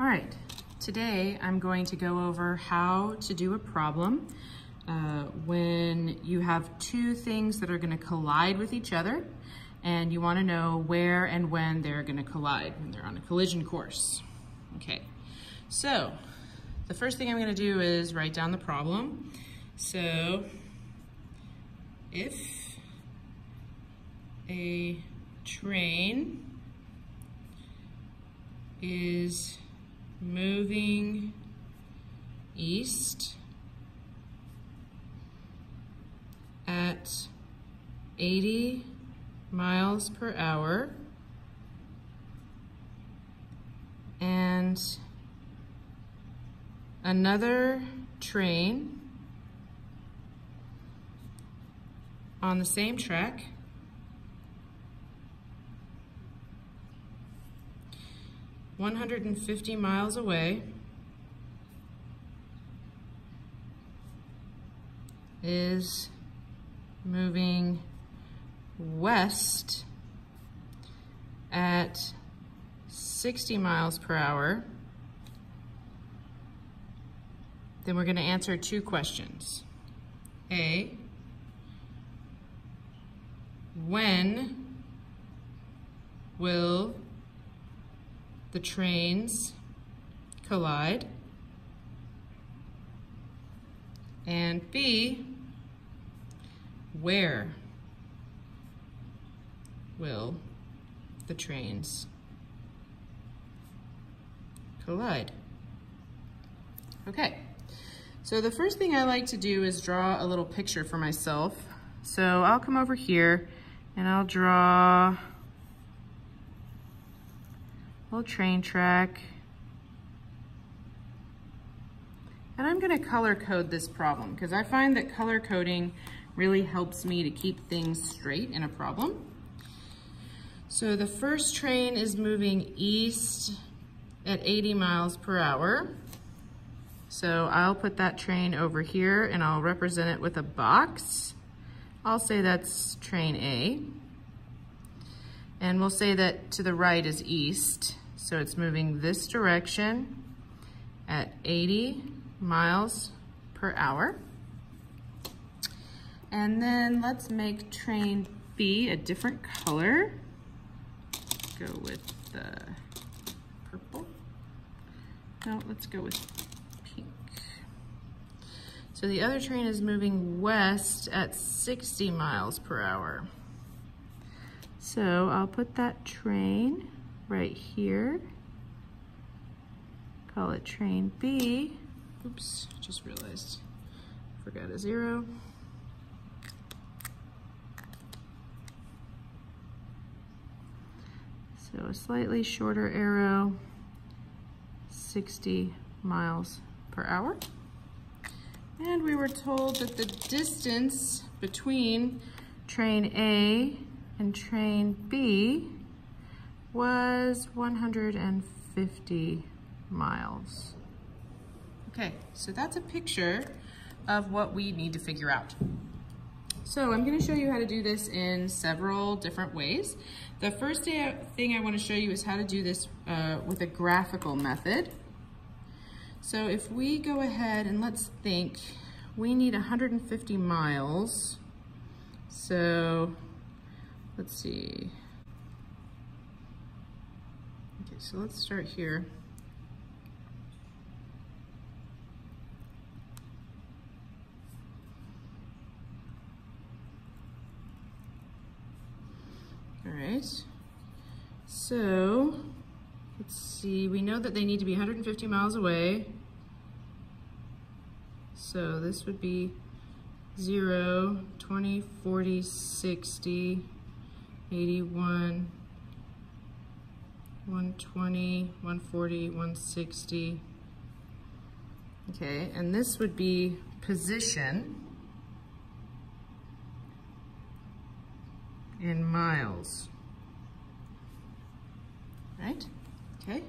All right, today I'm going to go over how to do a problem uh, when you have two things that are gonna collide with each other and you wanna know where and when they're gonna collide when they're on a collision course. Okay, so the first thing I'm gonna do is write down the problem. So if a train is moving east at 80 miles per hour. And another train on the same track one hundred and fifty miles away is moving west at 60 miles per hour, then we're going to answer two questions. A, when will the trains collide? And B, where will the trains collide? Okay, so the first thing I like to do is draw a little picture for myself. So I'll come over here and I'll draw little train track. And I'm gonna color code this problem because I find that color coding really helps me to keep things straight in a problem. So the first train is moving east at 80 miles per hour. So I'll put that train over here and I'll represent it with a box. I'll say that's train A. And we'll say that to the right is east. So it's moving this direction at 80 miles per hour. And then let's make train B a different color. Go with the purple. No, let's go with pink. So the other train is moving west at 60 miles per hour. So I'll put that train right here. Call it train B. Oops, just realized, forgot a zero. So a slightly shorter arrow, 60 miles per hour. And we were told that the distance between train A and train B was 150 miles. Okay, so that's a picture of what we need to figure out. So I'm gonna show you how to do this in several different ways. The first thing I wanna show you is how to do this uh, with a graphical method. So if we go ahead and let's think, we need 150 miles. So let's see. Okay, so let's start here. All right, so let's see, we know that they need to be 150 miles away. So this would be 0, 20, 40, 60, 81, 120, 140, 160. Okay, and this would be position. in miles. Right? Okay.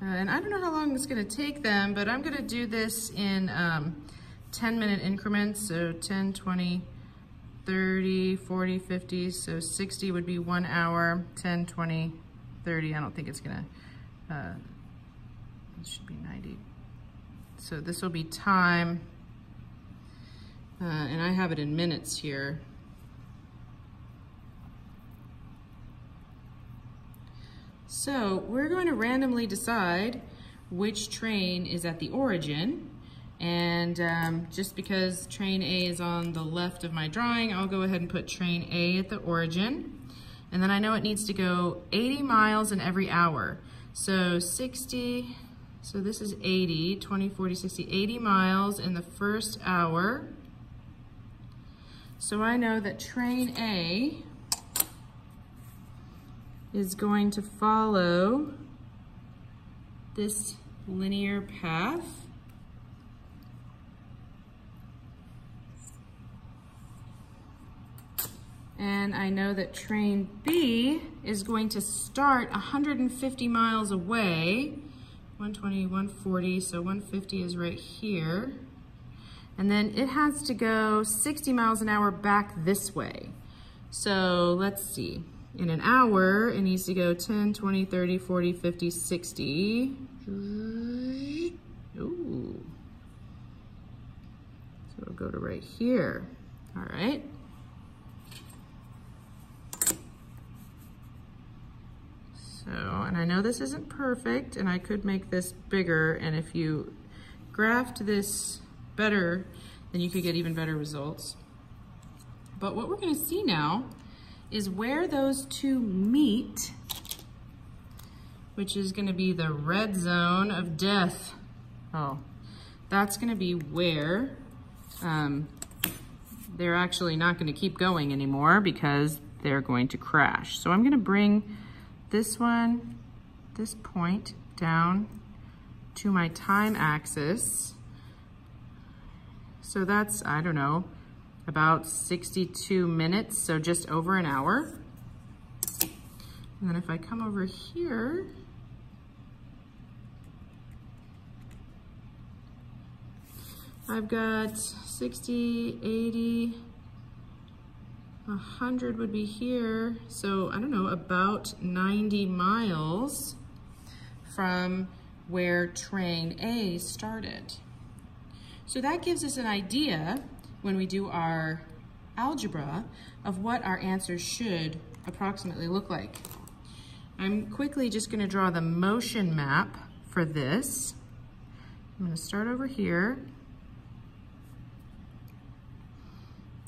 Uh, and I don't know how long it's going to take them, but I'm going to do this in um, 10 minute increments, so 10, 20, 30, 40, 50, so 60 would be one hour, 10, 20, 30. I don't think it's gonna, uh, it should be 90. So this will be time, uh, and I have it in minutes here. So we're going to randomly decide which train is at the origin. And um, just because train A is on the left of my drawing, I'll go ahead and put train A at the origin. And then I know it needs to go 80 miles in every hour. So 60, so this is 80, 20, 40, 60, 80 miles in the first hour. So I know that train A is going to follow this linear path. And I know that train B is going to start 150 miles away. 120, 140, so 150 is right here. And then it has to go 60 miles an hour back this way. So let's see. In an hour, it needs to go 10, 20, 30, 40, 50, 60. Ooh. So it'll go to right here. All right. So, and I know this isn't perfect and I could make this bigger and if you graphed this better, then you could get even better results. But what we're gonna see now is where those two meet, which is gonna be the red zone of death. Oh, that's gonna be where um, they're actually not gonna keep going anymore because they're going to crash. So I'm gonna bring this one, this point down to my time axis. So that's, I don't know, about 62 minutes, so just over an hour. And then if I come over here, I've got 60, 80, 100 would be here. So I don't know, about 90 miles from where train A started. So that gives us an idea when we do our algebra of what our answers should approximately look like. I'm quickly just gonna draw the motion map for this. I'm gonna start over here.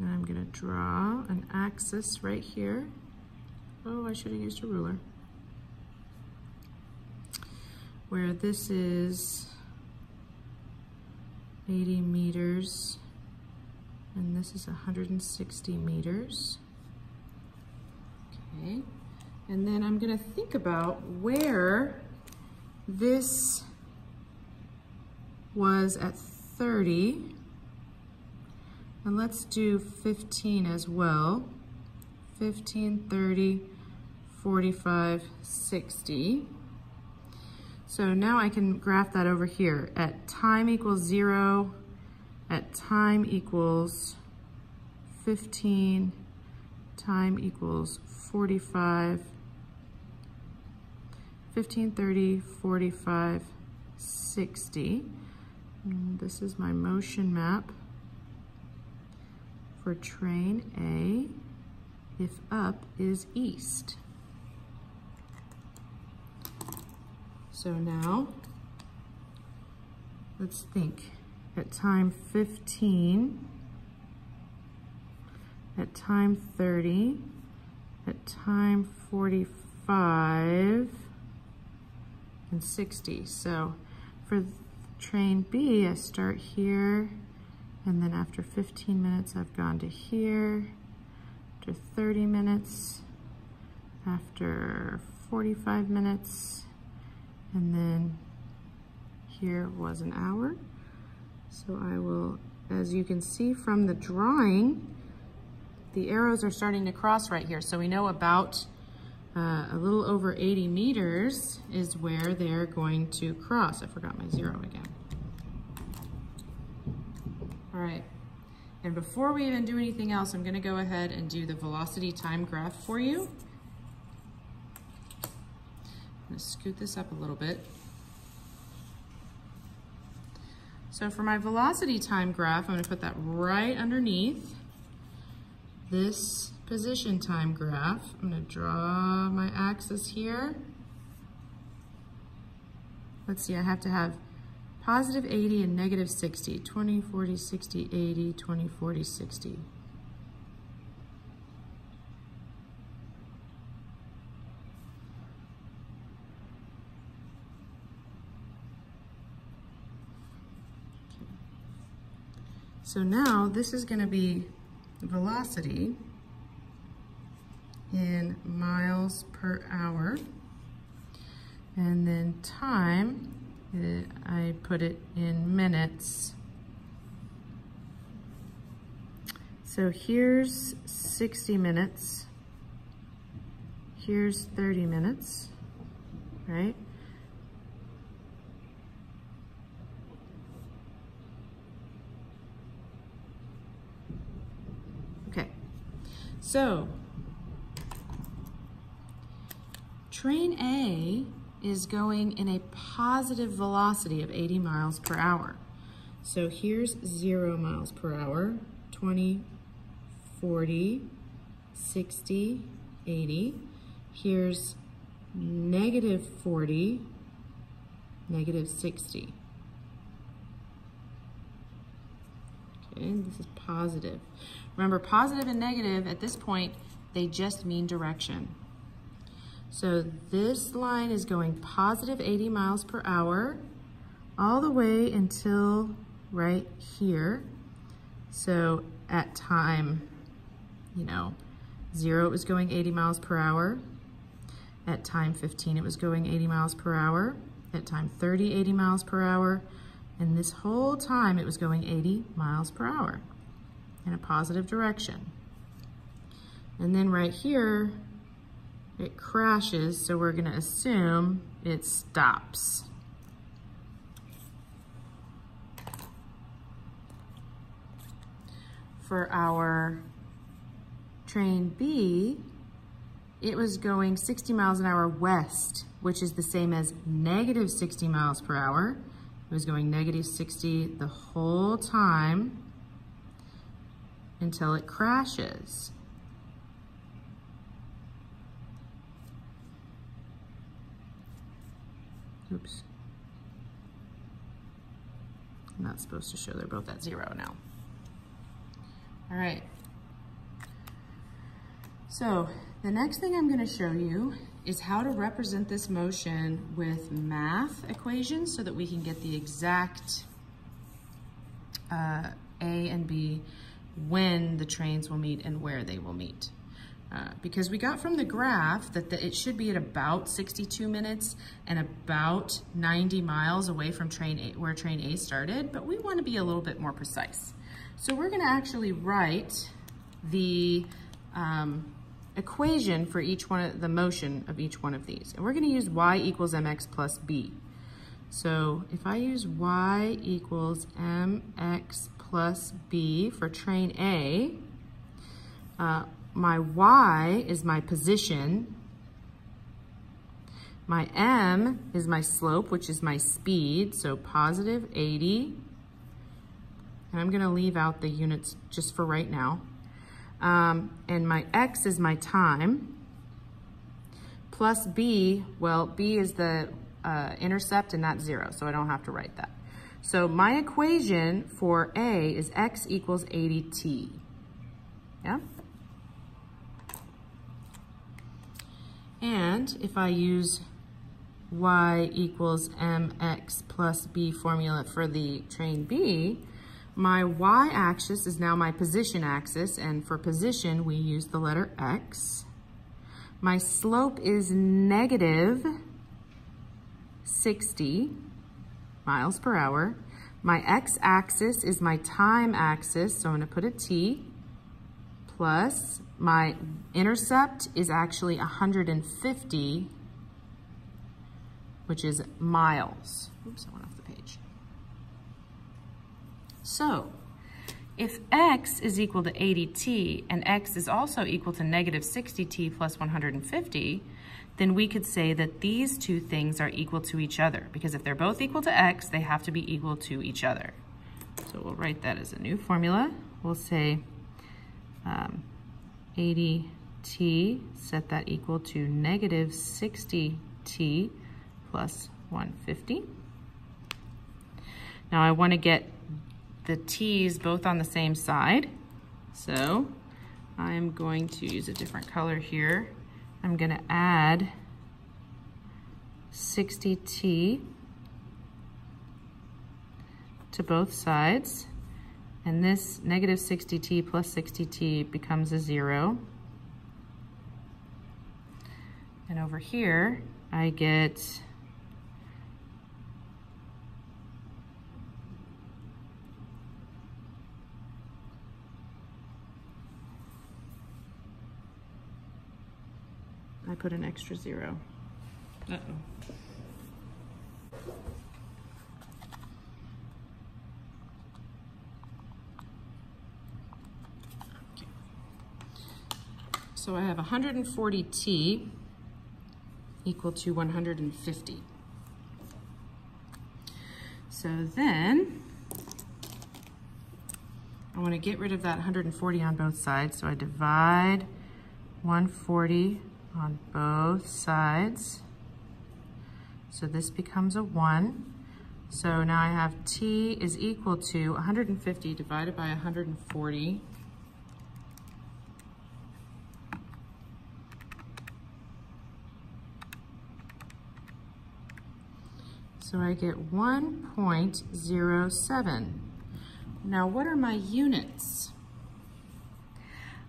And I'm gonna draw an axis right here. Oh, I should have used a ruler. Where this is 80 meters and this is 160 meters. Okay, and then I'm gonna think about where this was at 30, and let's do 15 as well. 15, 30, 45, 60. So now I can graph that over here. At time equals zero, at time equals 15, time equals 45, 15, 30, 45, 60. And this is my motion map for train A if up is east. So now, let's think at time 15, at time 30, at time 45, and 60. So for train B, I start here, and then after 15 minutes, I've gone to here, after 30 minutes, after 45 minutes, and then here was an hour. So I will, as you can see from the drawing, the arrows are starting to cross right here. So we know about uh, a little over 80 meters is where they're going to cross. I forgot my zero again. All right. And before we even do anything else, I'm gonna go ahead and do the velocity time graph for you. I'm gonna scoot this up a little bit. So for my velocity time graph, I'm gonna put that right underneath this position time graph. I'm gonna draw my axis here. Let's see, I have to have positive 80 and negative 60, 20, 40, 60, 80, 20, 40, 60. So now this is going to be velocity in miles per hour. And then time Uh, I put it in minutes. So here's 60 minutes. Here's 30 minutes, right? Okay, so train A is going in a positive velocity of 80 miles per hour. So here's zero miles per hour, 20, 40, 60, 80. Here's negative 40, negative 60. Okay, this is positive. Remember, positive and negative at this point, they just mean direction. So this line is going positive 80 miles per hour all the way until right here. So at time, you know, zero, it was going 80 miles per hour. At time 15, it was going 80 miles per hour. At time 30, 80 miles per hour. And this whole time, it was going 80 miles per hour in a positive direction. And then right here, it crashes, so we're gonna assume it stops. For our train B, it was going 60 miles an hour west, which is the same as negative 60 miles per hour. It was going negative 60 the whole time until it crashes. Oops. I'm not supposed to show they're both at zero now. All right. So the next thing I'm gonna show you is how to represent this motion with math equations so that we can get the exact uh, A and B when the trains will meet and where they will meet. Uh, because we got from the graph that the, it should be at about 62 minutes and about 90 miles away from train A, where train A started, but we want to be a little bit more precise. So we're going to actually write the um, equation for each one of the motion of each one of these. And we're going to use y equals mx plus b. So if I use y equals mx plus b for train A, uh, my y is my position. My m is my slope, which is my speed, so positive 80. And I'm gonna leave out the units just for right now. Um, and my x is my time. Plus b, well, b is the uh, intercept and that's zero, so I don't have to write that. So my equation for A is x equals 80t. Yeah? And if I use y equals mx plus b formula for the train B, my y-axis is now my position axis, and for position, we use the letter x. My slope is negative 60 miles per hour. My x-axis is my time axis, so I'm gonna put a t plus my intercept is actually 150, which is miles. Oops, I went off the page. So, if x is equal to 80t and x is also equal to negative 60t plus 150, then we could say that these two things are equal to each other because if they're both equal to x, they have to be equal to each other. So we'll write that as a new formula. We'll say um, 80t, set that equal to negative 60t plus 150. Now I want to get the t's both on the same side. So I'm going to use a different color here. I'm going to add 60t to both sides. And this negative 60t plus 60t becomes a zero. And over here, I get I put an extra zero. Uh-oh. So I have 140t equal to 150. So then I want to get rid of that 140 on both sides. So I divide 140 on both sides. So this becomes a 1. So now I have t is equal to 150 divided by 140. So I get 1.07. Now what are my units?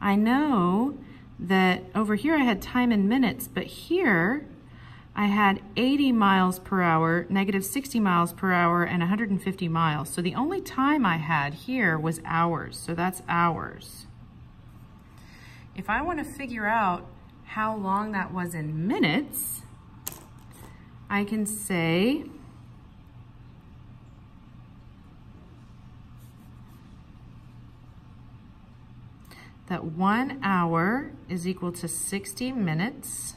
I know that over here I had time in minutes, but here I had 80 miles per hour, negative 60 miles per hour, and 150 miles. So the only time I had here was hours, so that's hours. If I want to figure out how long that was in minutes, I can say that one hour is equal to 60 minutes.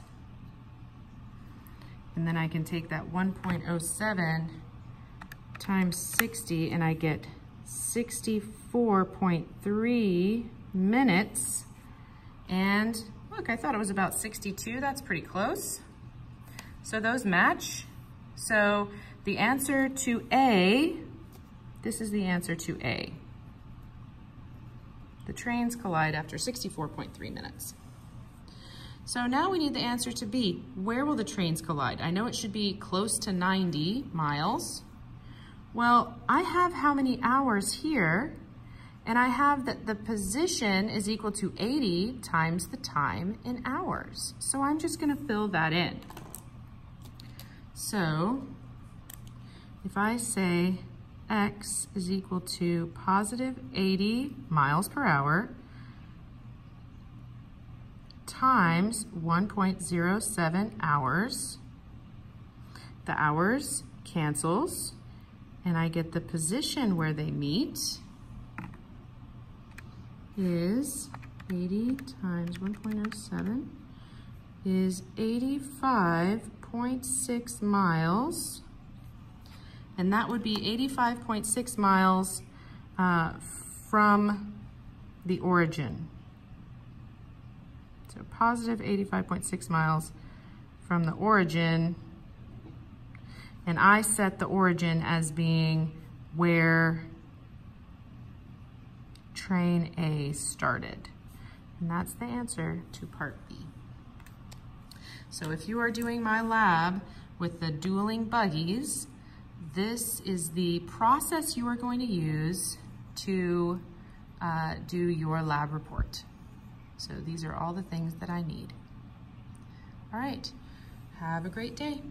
And then I can take that 1.07 times 60 and I get 64.3 minutes. And look, I thought it was about 62. That's pretty close. So those match. So the answer to A, this is the answer to A. The trains collide after 64.3 minutes. So now we need the answer to B. Where will the trains collide? I know it should be close to 90 miles. Well, I have how many hours here, and I have that the position is equal to 80 times the time in hours. So I'm just gonna fill that in. So if I say x is equal to positive 80 miles per hour times 1.07 hours. The hours cancels, and I get the position where they meet is 80 times 1.07 is 85.6 miles and that would be 85.6 miles uh, from the origin. So positive 85.6 miles from the origin, and I set the origin as being where train A started. And that's the answer to part B. So if you are doing my lab with the dueling buggies, this is the process you are going to use to uh, do your lab report. So these are all the things that I need. All right, have a great day.